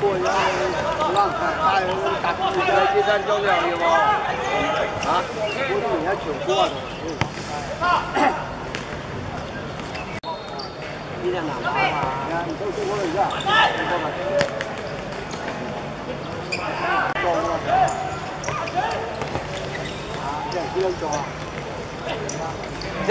过年不浪开，大年大春节咱交点，对不？啊，过年。啊，一天，你看你都辛苦了，对吧？啊，啊，一？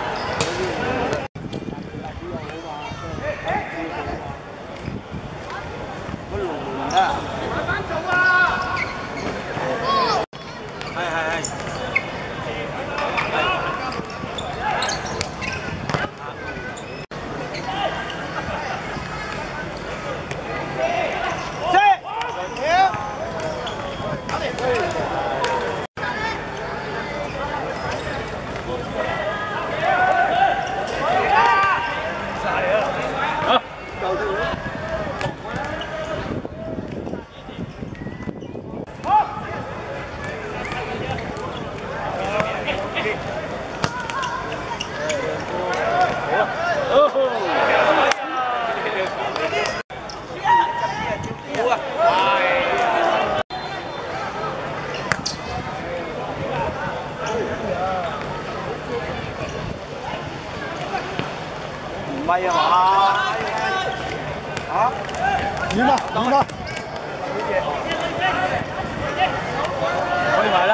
欢迎欢迎迎啊着可以买了